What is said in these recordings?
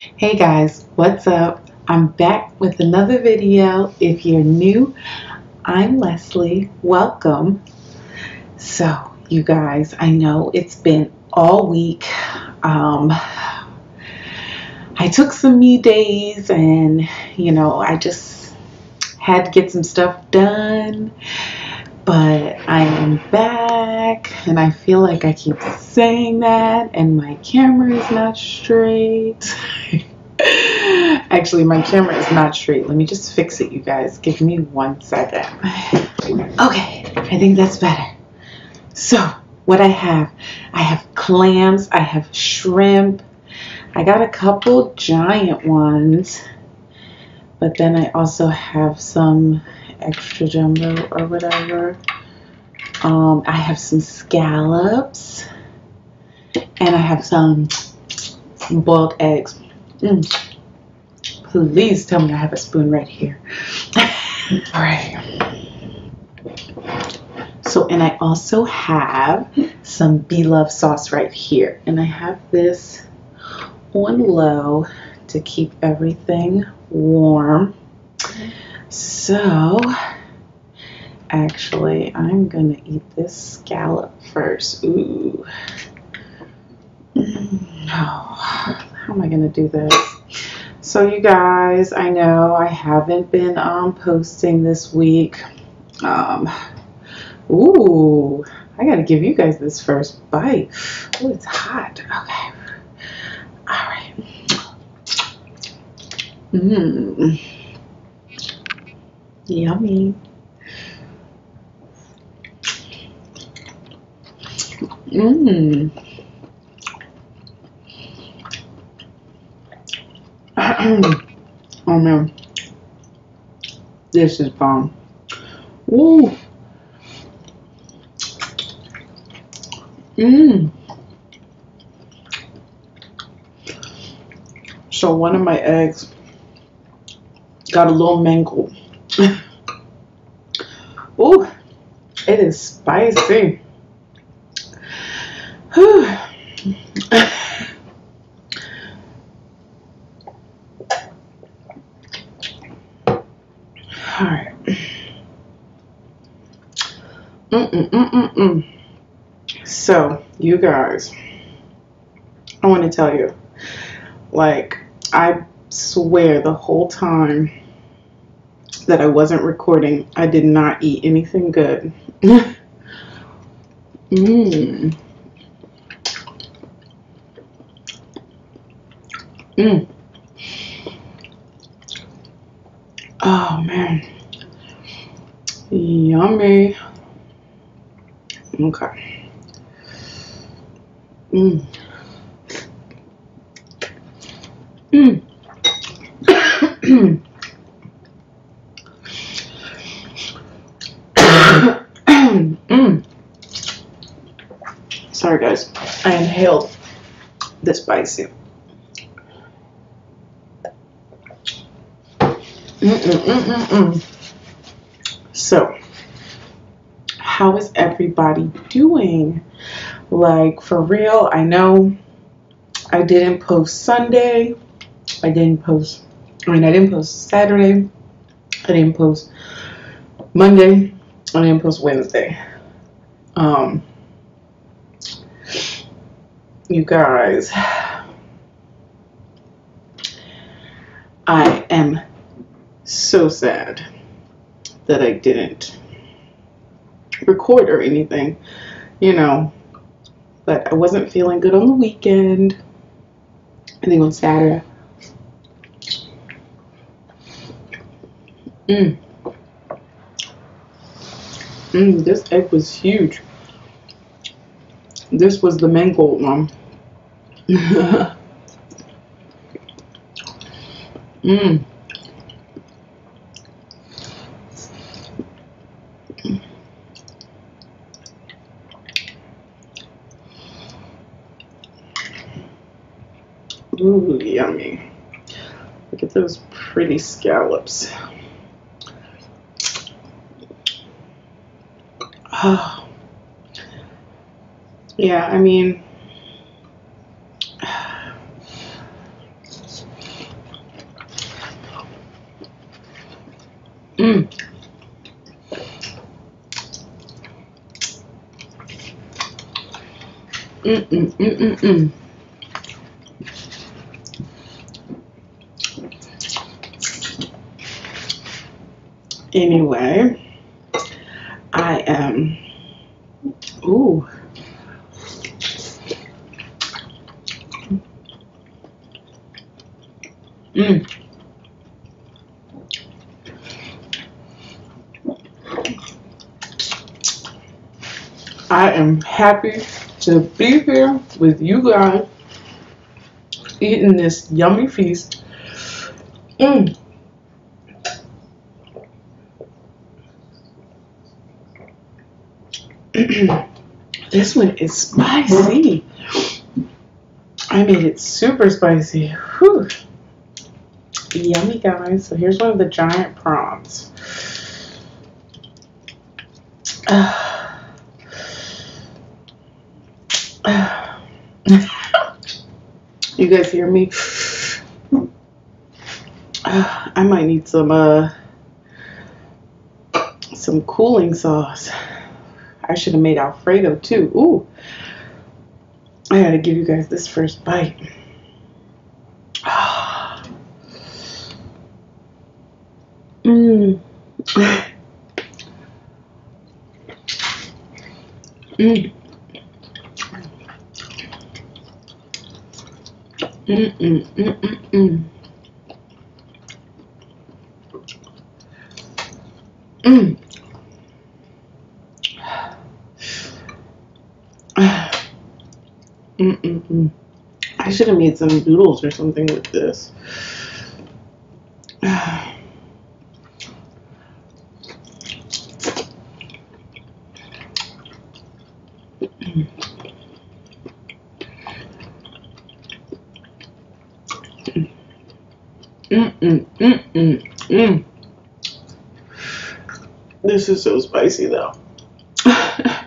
Hey guys, what's up? I'm back with another video. If you're new, I'm Leslie. Welcome. So, you guys, I know it's been all week. Um, I took some me days and, you know, I just had to get some stuff done. But I am back and I feel like I keep saying that and my camera is not straight. Actually, my camera is not straight. Let me just fix it, you guys. Give me one second. Okay, I think that's better. So, what I have, I have clams, I have shrimp, I got a couple giant ones, but then I also have some extra jumbo or whatever. Um, I have some scallops, and I have some boiled eggs. Mm. Please tell me I have a spoon right here. All right. So, and I also have some Bloves sauce right here. And I have this on low to keep everything warm. So, actually, I'm going to eat this scallop first. Ooh. Oh, how am I going to do this? So, you guys, I know I haven't been um, posting this week. Um, ooh, I got to give you guys this first bite. Oh, it's hot. Okay. All right. Mmm. Yummy. Mmm. oh man. This is bomb. Woo. Mmm. So one of my eggs got a little mangled. Ooh, it is spicy. Whew. All right. Mm-mm-mm-mm-mm. So, you guys, I want to tell you, like, I swear the whole time that I wasn't recording, I did not eat anything good. Mmm. Mmm. Oh man. Yummy. Okay. Mmm. Mmm. mm. Sorry guys, Inhaled the spicy. So, how is everybody doing? Like, for real, I know I didn't post Sunday. I didn't post, I mean, I didn't post Saturday. I didn't post Monday. I didn't post Wednesday. Um, you guys, I am so sad that I didn't record or anything, you know, but I wasn't feeling good on the weekend. I think on Saturday. Mmm. Mmm, this egg was huge. This was the mangold one. Mmm. Ooh, yummy. Look at those pretty scallops. Oh. Yeah, I mean, Anyway, I am. Ooh. Mm. I am happy to be here with you guys eating this yummy feast. Mm. this one is spicy. I made it super spicy. Whew. Yummy, guys. So here's one of the giant prawns. you guys hear me? I might need some uh some cooling sauce. I should have made Alfredo too. Ooh. I gotta give you guys this first bite. Mmm. Mmm. Mm mm mm mm mm. Mm. Mm mm mm. I should have made some noodles or something with this. Mm, mm, mm, mm. This is so spicy though.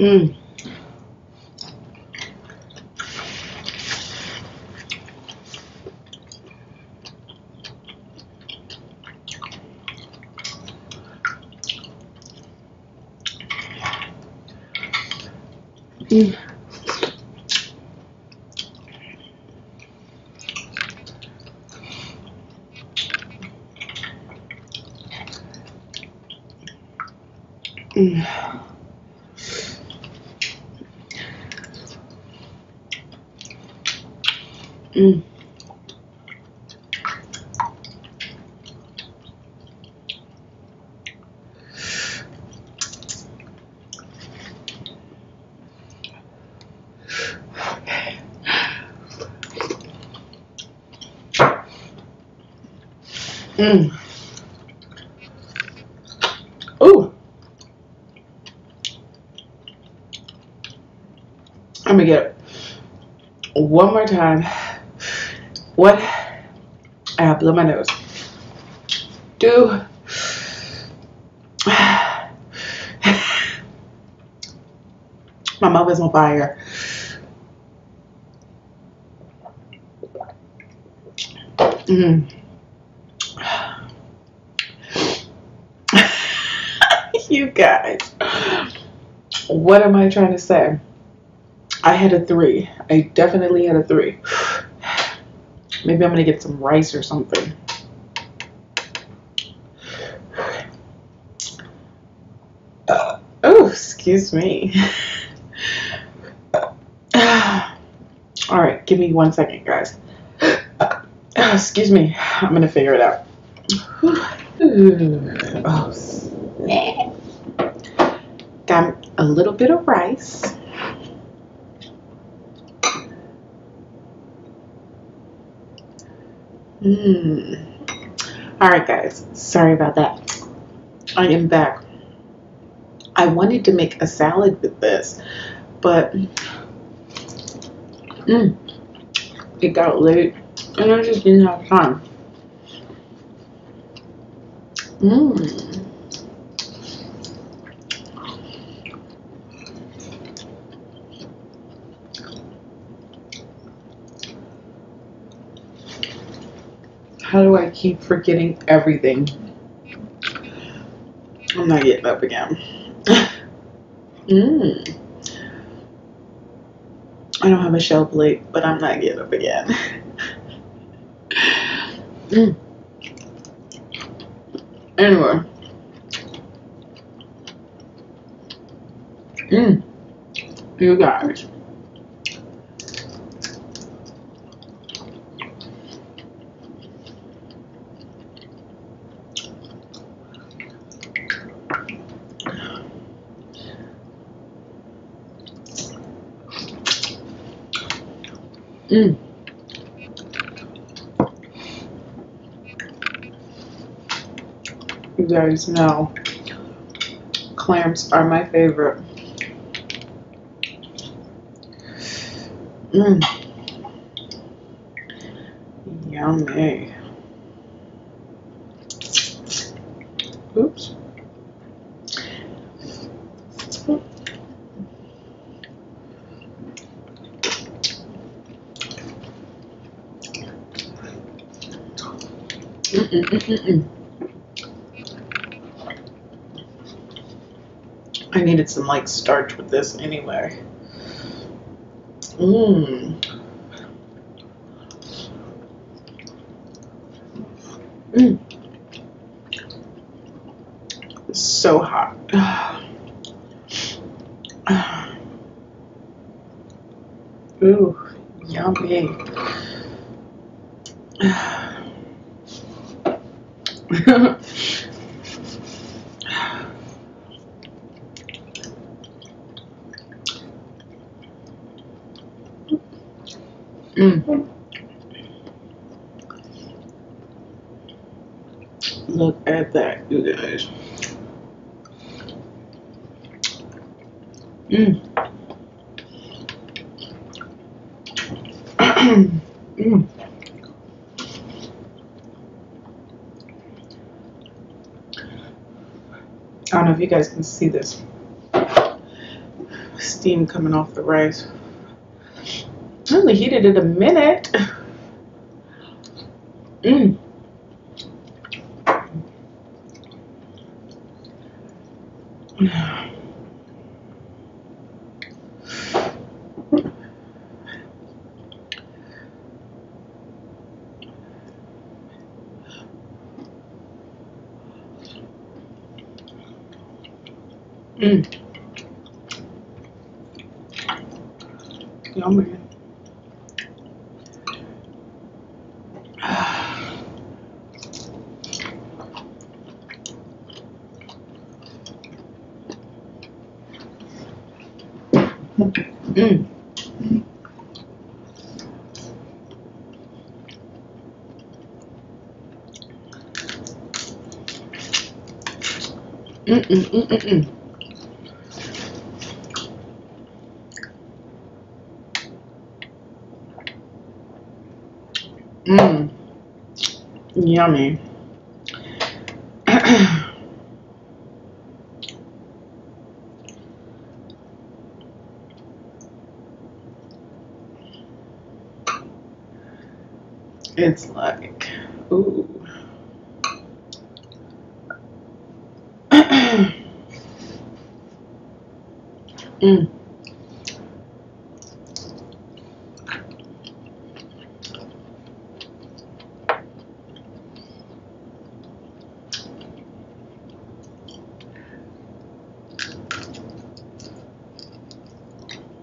Mm. Mm. Mm. Mm. I'm gonna get it one more time. What? I have blow my nose. Do. my mouth is on fire. Mm. you guys. What am I trying to say? I had a three. I definitely had a three. Maybe I'm gonna get some rice or something. Uh, oh, excuse me. All right, give me one second, guys. Uh, excuse me. I'm gonna figure it out. Oh, snap. Got a little bit of rice. Mmm. All right, guys. Sorry about that. I am back. I wanted to make a salad with this, but mm, it got late and I just didn't have time. Mmm. How do I keep forgetting everything? I'm not getting up again. Mmm. I don't have a shell plate, but I'm not getting up again. mm. Anyway. Mmm. You guys. Mm. You guys know clams are my favorite. Mmm. Yummy. Oops. I needed some like starch with this anyway. Mmm. Mmm. So hot. Ooh, yummy. Mm. Look at that, you guys. Mm. mm. I don't know if you guys can see this steam coming off the rice. I only heated it a minute. Mmm. Mm. Yummy. Mm. Mm -mm -mm -mm -mm. Mmm. Yummy. it's like, ooh. mm.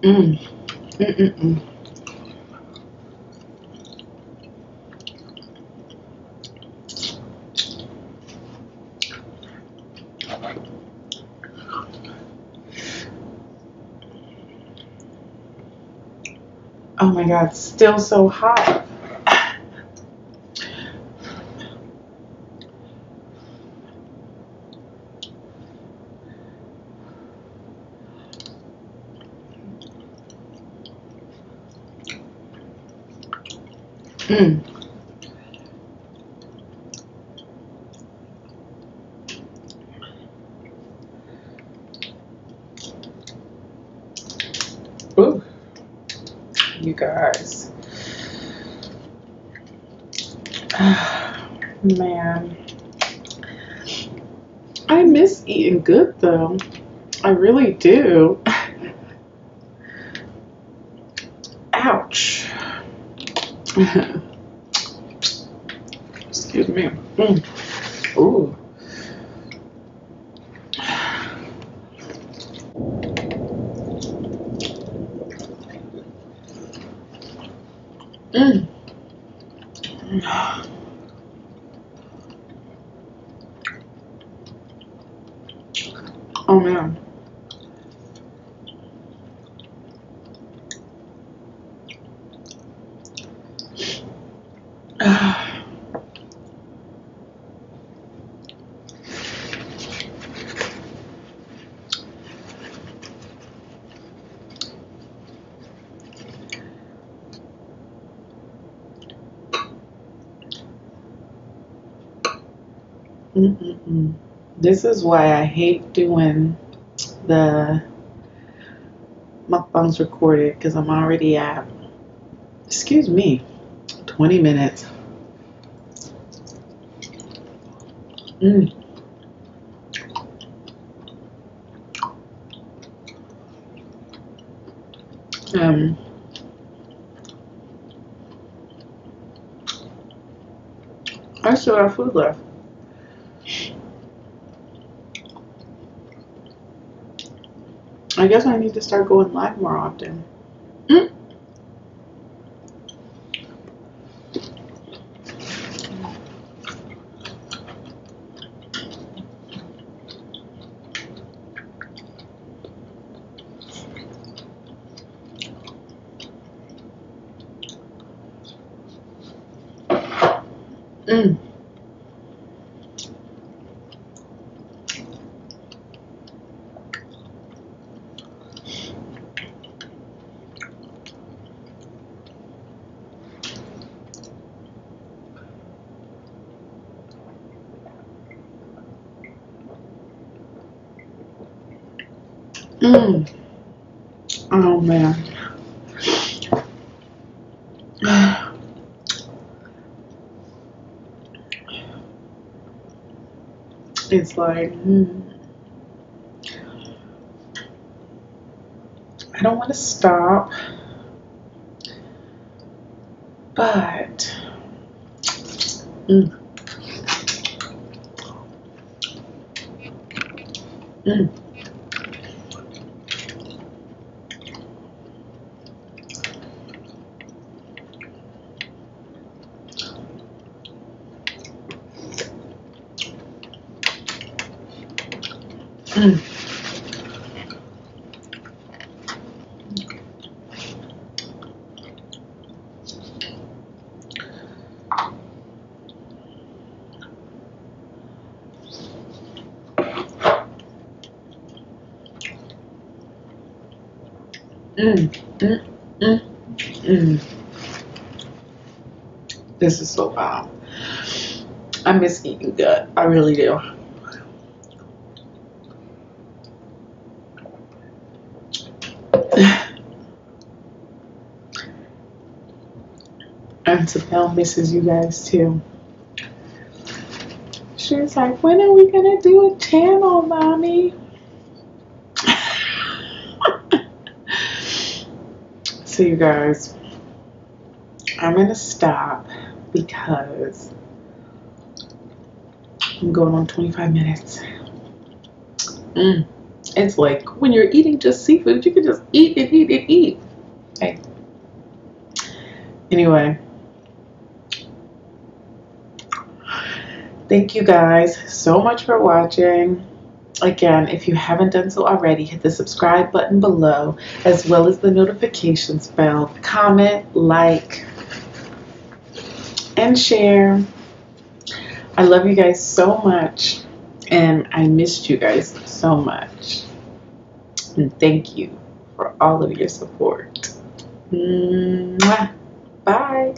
Mm. Mm-mm-mm. Oh my god, still so hot. Hmm. Ooh, you guys. Man, I miss eating good though. I really do. Excuse me. Mm. Ooh. Mm. Oh man. Mm-mm-mm. This is why I hate doing the mukbangs recorded because I'm already at, excuse me, 20 minutes. Mm. Um, I still have food left. I guess I need to start going live more often. Mm. Mm. Mm. Oh man. It's like, hmm. I don't want to stop, but. Mm. Mm. This is so bomb. I miss eating good. I really do. Tabelle misses you guys too. She's like, when are we gonna do a channel, mommy? so you guys, I'm gonna stop because I'm going on 25 minutes. Mm. It's like when you're eating just seafood, you can just eat and eat and eat. Okay. Anyway. Thank you guys so much for watching. Again, if you haven't done so already, hit the subscribe button below as well as the notifications bell. Comment, like, and share. I love you guys so much and I missed you guys so much. And thank you for all of your support. Mwah. Bye.